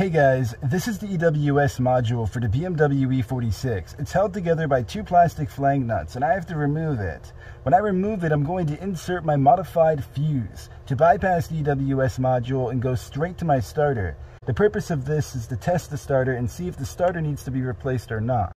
Hey guys, this is the EWS module for the BMW E46. It's held together by two plastic flange nuts and I have to remove it. When I remove it, I'm going to insert my modified fuse to bypass the EWS module and go straight to my starter. The purpose of this is to test the starter and see if the starter needs to be replaced or not.